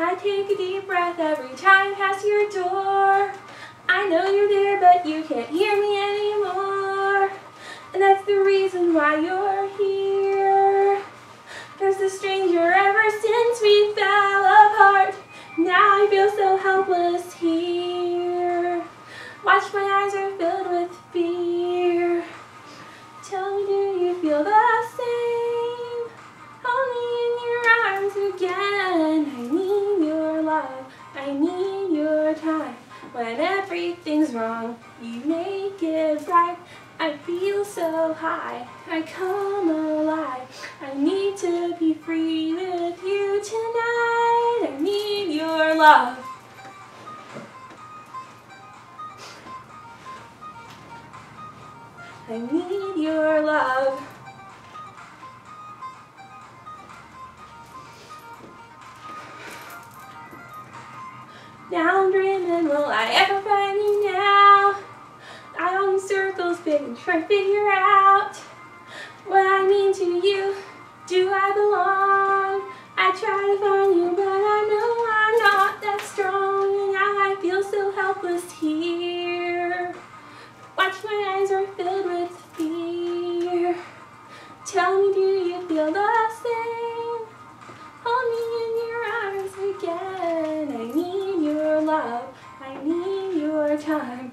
I take a deep breath every time I pass your door. I know you're there, but you can't hear me anymore. And that's the reason why you're here. There's a stranger ever since we fell apart. Now I feel so helpless here. Watch my eyes are filled with fear. Tell me, do you feel the wrong, you make it right. I feel so high. I come alive. I need to be free with you tonight. I need your love. I need your love. Now I'm dreaming, will I ever trying to figure out what I mean to you. Do I belong? I try to find you, but I know I'm not that strong. And now I feel so helpless here. Watch my eyes are filled with fear. Tell me, do you feel the same? Hold me in your arms again. I need your love. I need your time.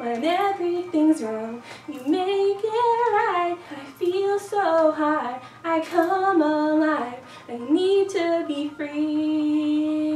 when everything's wrong. You make it right. I feel so high. I come alive. I need to be free.